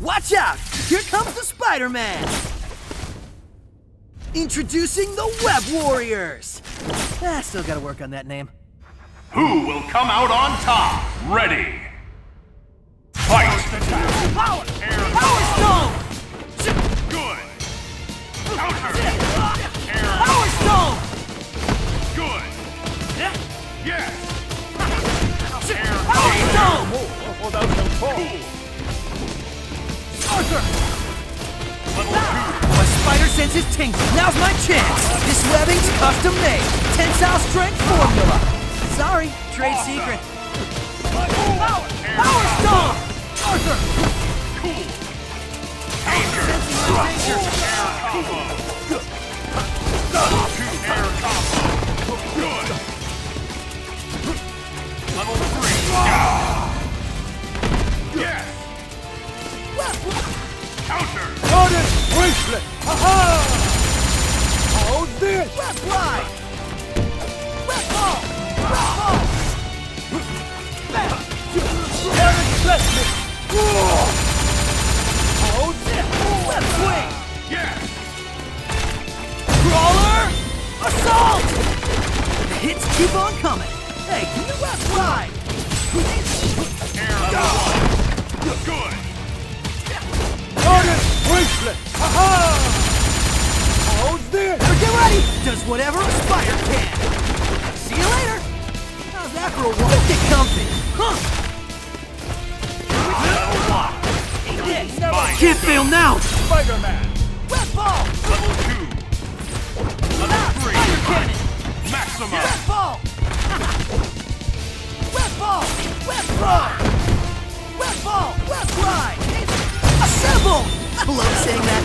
Watch out! Here comes the Spider-Man! Introducing the Web Warriors! Ah, still gotta work on that name. Who will come out on top? Ready. Fight! Power! Spider tingling. Now's my chance. This webbing's custom made. Tensile strength formula. Sorry, trade secret. Power! Power Stone! Bracelet! Ha-ha! Hold this! Web fly! Web ball! Web ball! Garden blessing! Hold this! Web swing! Yes. Crawler! Assault! The hits keep on coming. Hey, can you web fly? Does whatever a spider can. See you later! How's that for a walk? Get comfy! Huh! Level one. Take this! Fine. Can't fail now! Spider-Man! Web ball! Level two. Level Ah, three. Spider cannon! Maximum. Web ball! Web ball! Web throw! Web ball! Web fly! Assemble! I love saying that.